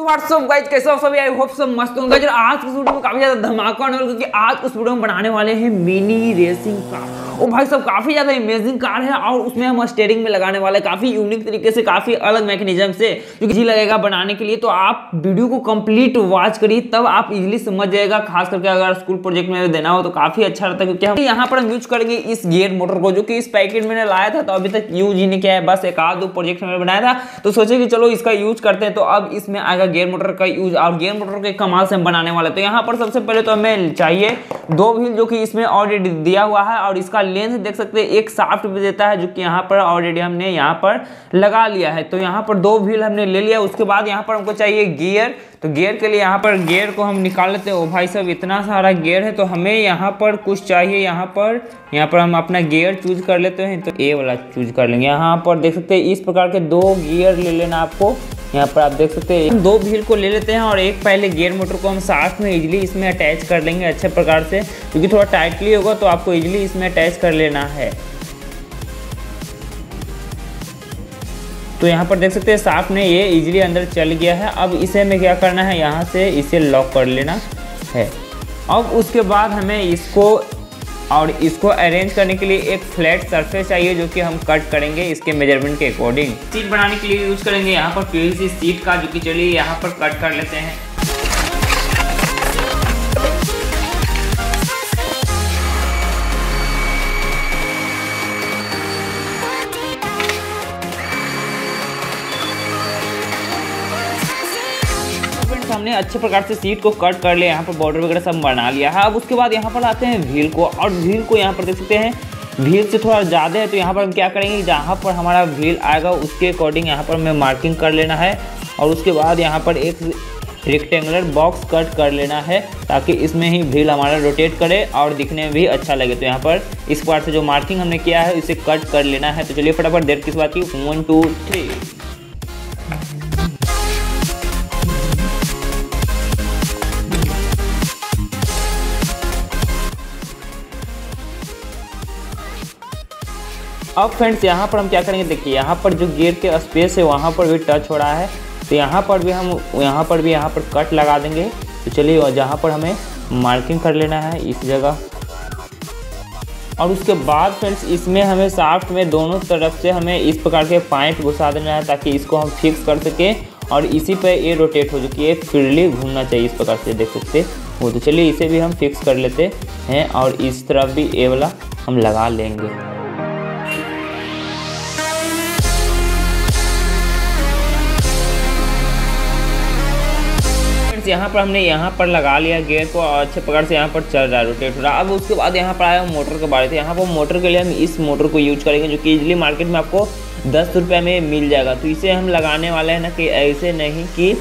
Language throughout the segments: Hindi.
तो व्हाट्सअप गाइज़ कैसे हो सभी? आई होप सब मस्त होंगे। जो आज की वीडियो में काफ़ी ज़्यादा धमाका होने वाला क्योंकि आज उस वीडियो में बनाने वाले हैं मिनी रेसिंग कार ओ भाई सब काफ़ी ज़्यादा इमेजिंग कार है, और उसमें हम स्टेयरिंग में लगाने वाले काफ़ी यूनिक तरीके से, काफ़ी अलग मैकेनिज्म से, जो कि जी लगेगा बनाने के लिए। तो आप वीडियो को कंप्लीट वॉच करिए, तब आप इजिली समझ जाएगा। खास करके अगर स्कूल प्रोजेक्ट में देना हो तो काफ़ी अच्छा रहता है, क्योंकि यहाँ पर हम यूज़ करेंगे इस गेयर मोटर को, जो कि इस पैकेट मैंने लाया था। तो अभी तक यूज़ ही नहीं किया है, बस एक आध दो प्रोजेक्ट में बनाया था। तो सोचे कि चलो इसका यूज़ करते हैं तो अब इसमें आएगा गियर मोटर का यूज़ और गियर मोटर के कमाल से हम बनाने वाले तो यहाँ पर सबसे पहले तो हमें चाहिए दो व्हील जो कि इसमें ऑलरेडी दिया हुआ है और इसका लेंथ देख सकते हैं, एक साफ्ट भी देता है जो कि यहाँ पर ऑलरेडी हमने यहाँ पर लगा लिया है। तो यहाँ पर दो व्हील हमने ले लिया, उसके बाद यहाँ पर हमको चाहिए गियर तो गियर के लिए यहाँ पर गियर को हम निकाल लेते हैं। ओ भाई साहब, इतना सारा गियर है तो हमें यहाँ पर कुछ चाहिए। यहाँ पर यहाँ पर हम अपना गियर चूज़ कर लेते हैं। तो ए वाला चूज़ कर लेंगे। यहाँ पर देख सकते हैं, इस प्रकार के दो गियर ले लेना आपको। यहाँ पर आप देख सकते हैं। दो व्हील को ले लेते हैं और एक पहले गियर मोटर को हम साथ में इजीली इसमें अटैच कर लेंगे अच्छे प्रकार से। क्योंकि थोड़ा टाइटली होगा तो आपको इजीली इसमें अटैच कर लेना है। तो यहाँ पर देख सकते हैं, साफ़ ने ये इजीली अंदर चल गया है। अब इसे हमें क्या करना है? यहाँ से इसे लॉक कर लेना है। अब उसके बाद हमें इसको और इसको अरेंज करने के लिए एक फ्लैट सरफेस चाहिए जो कि हम कट करेंगे इसके मेज़रमेंट के अकॉर्डिंग सीट बनाने के लिए यूज़ करेंगे। यहाँ पर पीवीसी सीट का जो कि चलिए यहाँ पर कट कर लेते हैं। हमने अच्छे प्रकार से सीट को कट कर लिया, यहाँ पर बॉर्डर वगैरह सब बना लिया। है, अब उसके बाद यहाँ पर आते हैं व्हील को। और व्हील को यहाँ पर देख सकते हैं व्हील से थोड़ा ज़्यादा है तो यहाँ पर हम क्या करेंगे, जहाँ पर हमारा व्हील आएगा, उसके अकॉर्डिंग यहाँ पर हमें मार्किंग कर लेना है। और उसके बाद यहाँ पर एक रेक्टेंगुलर बॉक्स कट कर लेना है, ताकि इसमें ही व्हील हमारा रोटेट करे और दिखने में भी अच्छा लगे। तो यहाँ पर इस पार्ट से जो मार्किंग हमने किया है इसे कट कर लेना है। तो चलिए फटाफट देर किस बात की? वन टू थ्री अब फ्रेंड्स यहाँ पर हम क्या करेंगे? देखिए, यहाँ पर जो गियर के स्पेस है, वहाँ पर भी टच हो रहा है। तो यहाँ पर भी हम, यहाँ पर भी यहाँ पर कट लगा देंगे। तो चलिए जहाँ पर हमें मार्किंग कर लेना है, इस जगह। और उसके बाद फ्रेंड्स इसमें हमें साफ्ट में दोनों तरफ़ से हमें इस प्रकार के पाइप घुसा देना है, ताकि इसको हम फिक्स कर सकें। और इसी पर ये रोटेट हो जो कि ये फ्रीली घूमना चाहिए इस प्रकार से, देख सकते हो। तो चलिए, इसे भी हम फिक्स कर लेते हैं, और इस तरफ़ भी ये वाला हम लगा लेंगे। यहाँ पर हमने यहाँ पर लगा लिया गेयर को, और अच्छे प्रकार से यहाँ पर चल रहा है रोटेट हो रहा है। अब उसके बाद यहाँ पर आया मोटर के बारे में। यहाँ पर मोटर के लिए हम इस मोटर को यूज़ करेंगे, जो कि इजीली मार्केट में आपको दस रुपये में मिल जाएगा। तो इसे हम लगाने वाले हैं ना कि ऐसे नहीं कि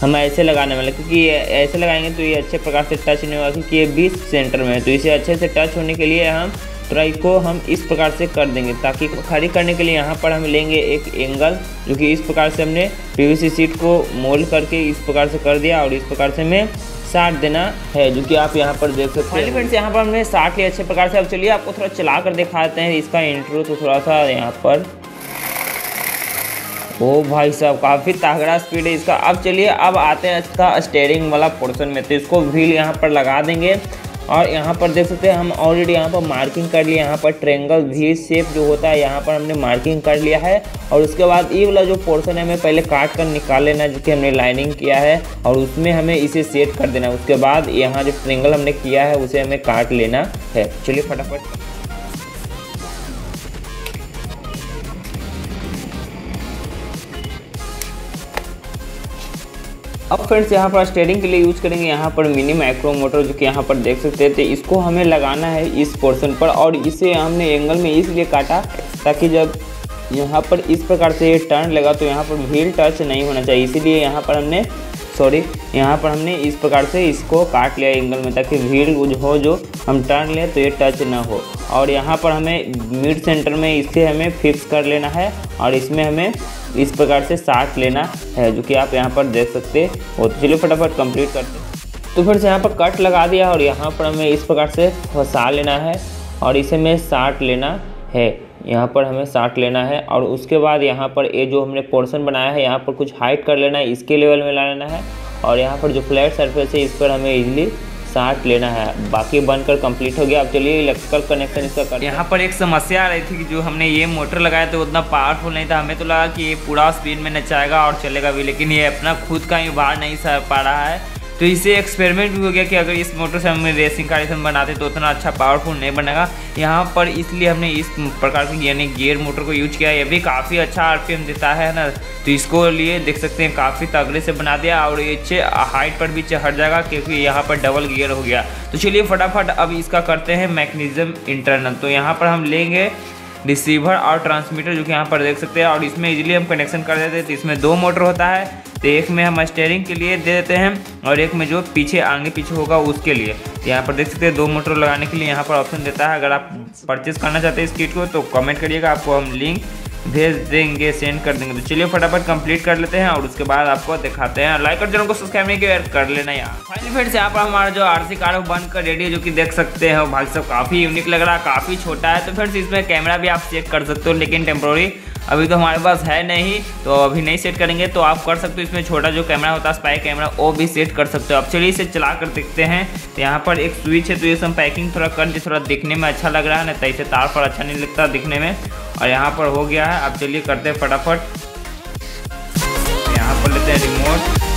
हम ऐसे लगाने वाले क्योंकि ऐसे लगाएँगे तो ये अच्छे प्रकार से टच नहीं होगा क्योंकि ये बीस सेंटर में है। तो इसे अच्छे से टच होने के लिए हम थोड़ा इसको हम इस प्रकार से कर देंगे ताकि खड़ी करने के लिए यहाँ पर हम लेंगे एक एंगल जो कि इस प्रकार से हमने पीवीसी सीट को मोल्ड करके इस प्रकार से कर दिया और इस प्रकार से हमें साट देना है जो कि आप यहाँ पर देख सकते हैं। फ्रेंड्स यहाँ पर हमने साट लिया अच्छे प्रकार से। अब चलिए आपको थोड़ा चला कर दिखाते हैं इसका इंट्रो तो थोड़ा सा यहाँ पर। ओ भाई साहब काफ़ी तागड़ा स्पीड है इसका। अब चलिए अब आते हैं इसका स्टेयरिंग वाला पोर्शन में तो इसको व्हील यहाँ पर लगा देंगे। और यहाँ पर देख सकते हैं, हम ऑलरेडी यहाँ पर मार्किंग कर लिया यहाँ पर ट्रेंगल वी शेप जो होता है, यहाँ पर हमने मार्किंग कर लिया है। और उसके बाद ये वाला जो पोर्सन है, हमें पहले काट कर निकाल लेना है, जो कि हमने लाइनिंग किया है। और उसमें हमें इसे सेट कर देना है। उसके बाद यहाँ जो ट्रेंगल हमने किया है, उसे हमें काट लेना है। चलिए फटाफट। अब फ्रेंड्स यहाँ पर स्टेयरिंग के लिए यूज़ करेंगे यहाँ पर मिनी माइक्रो मोटर जो कि यहाँ पर देख सकते थे तो इसको हमें लगाना है इस पोर्शन पर और इसे हमने एंगल में इसलिए काटा ताकि जब यहाँ पर इस प्रकार से ये टर्न लगा तो यहाँ पर व्हील टच नहीं होना चाहिए। इसीलिए यहाँ पर हमने सॉरी, यहाँ पर हमने इस प्रकार से इसको काट लिया एंगल में ताकि व्हील हो, जो हम टर्न लें तो ये टच ना हो। और यहाँ पर हमें मिड सेंटर में इसे हमें फिक्स कर लेना है और इसमें हमें इस प्रकार से साट लेना है, जो कि आप यहाँ पर देख सकते हो। तो चलिए फटाफट कंप्लीट करते हैं। तो फिर से यहाँ पर कट लगा दिया और यहाँ पर हमें इस प्रकार से फंसा लेना है और इसे में साट लेना है। यहाँ पर हमें साठ लेना है और उसके बाद यहाँ पर ये जो हमने पोर्शन बनाया है, यहाँ पर कुछ हाइट कर लेना है, इसके लेवल में ला लेना है और यहाँ पर जो फ्लैट सरफेस है, इस पर हमें इजली साठ लेना है। बाकी बनकर कंप्लीट हो गया। अब चलिए इलेक्ट्रिकल कनेक्शन इसका कर यहाँ पर एक समस्या आ रही थी कि जो हमने ये मोटर लगाया तो उतना पावरफुल नहीं था। हमें तो लगा कि ये पूरा स्पीड में नचाएगा और चलेगा भी, लेकिन ये अपना खुद का ही बाहर नहीं सह पा रहा है। तो इससे एक्सपेरिमेंट भी हो गया कि अगर इस मोटर से हम रेसिंग कार हम बनाते तो उतना अच्छा पावरफुल नहीं बनेगा। यहाँ पर इसलिए हमने इस प्रकार के यानी गियर मोटर को यूज़ किया। ये भी काफ़ी अच्छा आरपीएम देता है ना? तो इसको लिए देख सकते हैं, काफ़ी तगड़े से बना दिया और ये हाइट पर भी हट जाएगा क्योंकि यहाँ पर डबल गियर हो गया। तो चलिए फटाफट अब इसका करते हैं मैकनिज़म इंटरनल तो यहाँ पर हम लेंगे रिसीवर और ट्रांसमीटर जो कि यहाँ पर देख सकते हैं, और इसमें इजीली हम कनेक्शन कर देते हैं। तो इसमें दो मोटर होता है तो एक में हम स्टेयरिंग के लिए दे देते हैं और एक में जो पीछे आगे पीछे होगा उसके लिए। तो यहाँ पर देख सकते हैं, दो मोटर लगाने के लिए यहाँ पर ऑप्शन देता है। अगर आप परचेज करना चाहते हैं इस किट को तो कमेंट करिएगा, आपको हम लिंक भेज देंगे सेंड कर देंगे। तो चलिए फटाफट कंप्लीट कर लेते हैं और उसके बाद आपको दिखाते हैं। लाइक और चैनल को सब्सक्राइब नहीं किया, कर लेना यार। फाइनली फ्रेंड्स यहाँ पर हमारा जो आरसी कार बन कर रेडी है, जो कि देख सकते हैं। भाई साहब, काफ़ी यूनिक लग रहा है, काफ़ी छोटा है। तो फ्रेंड्स इसमें कैमरा भी आप चेक कर सकते हो, लेकिन टेम्प्रोरी अभी तो हमारे पास है नहीं तो अभी नहीं सेट करेंगे तो आप कर सकते हो इसमें छोटा जो कैमरा होता है स्पाई कैमरा वो भी सेट कर सकते हो। आप चलिए इसे चला कर देखते हैं। तो यहाँ पर एक स्विच है तो ये सब पैकिंग थोड़ा कर दी थोड़ा दिखने में अच्छा लग रहा है ना तो इसे तार पर अच्छा नहीं लगता दिखने में। और यहाँ पर हो गया है आप चलिए करते हैं फटाफट। यहाँ पर लेते हैं रिमोट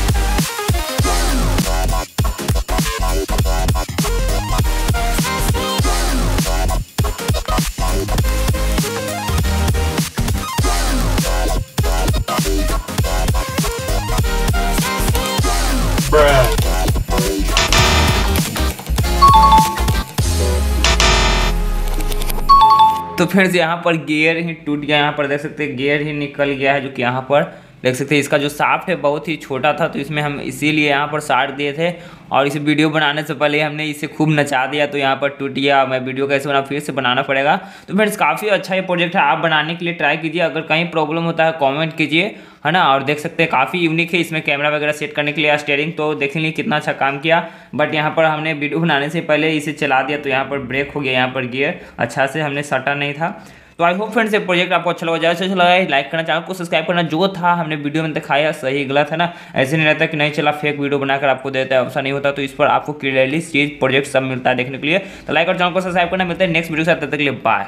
तो फिर यहाँ पर गेयर ही टूट गया, यहाँ पर देख सकते हैं, गेयर ही निकल गया है जो कि यहाँ पर। देख सकते हैं, इसका जो साफ्ट है बहुत ही छोटा था तो इसमें हम इसीलिए यहाँ पर साट दिए थे और इसे वीडियो बनाने से पहले हमने इसे खूब नचा दिया तो यहाँ पर टूट गया। मैं वीडियो कैसे बना, फिर से बनाना पड़ेगा। तो फ्रेंड्स काफ़ी अच्छा ये प्रोजेक्ट है, आप बनाने के लिए ट्राई कीजिए। अगर कहीं प्रॉब्लम होता है कॉमेंट कीजिए, है ना? और देख सकते हैं, काफ़ी यूनिक है, इसमें कैमरा वगैरह सेट करने के लिए स्टेयरिंग तो देख लीजिए कितना अच्छा काम किया। बट यहाँ पर हमने वीडियो बनाने से पहले इसे चला दिया तो यहाँ पर ब्रेक हो गया, यहाँ पर गियर अच्छा से हमने सटा नहीं था। तो आई होप फ्रेंड्स ये प्रोजेक्ट आपको अच्छा लगा। ज़्यादा अच्छा लगा, लाइक करना, चैनल को सब्सक्राइब करना, जो था हमने वीडियो में दिखाया, सही गलत है ना? ऐसे नहीं रहता कि नहीं चला फेक वीडियो बनाकर आपको देता है, ऐसा नहीं होता। तो इस पर आपको क्लियरली चीज़ प्रोजेक्ट सब मिलता है देखने के लिए। तो लाइक और चैनल को सब्सक्राइब करना, मिलता है नेक्स्ट वीडियो से, तब तक के लिए बाय